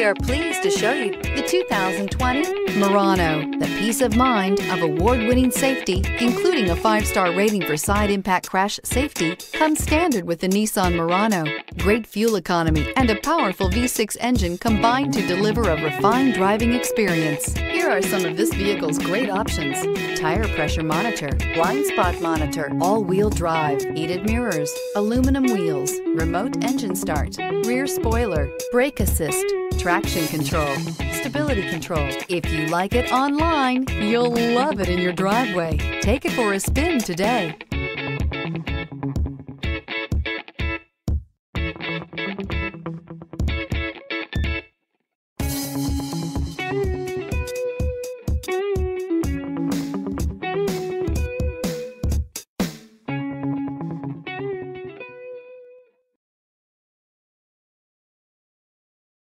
We are pleased to show you the 2020 Murano. The peace of mind of award-winning safety, including a five-star rating for side impact crash safety, comes standard with the Nissan Murano. Great fuel economy and a powerful V6 engine combine to deliver a refined driving experience. Here are some of this vehicle's great options. Tire pressure monitor, blind spot monitor, all-wheel drive, heated mirrors, aluminum wheels, remote engine start, rear spoiler, brake assist, traction control, stability control. If you like it online, you'll love it in your driveway. Take it for a spin today.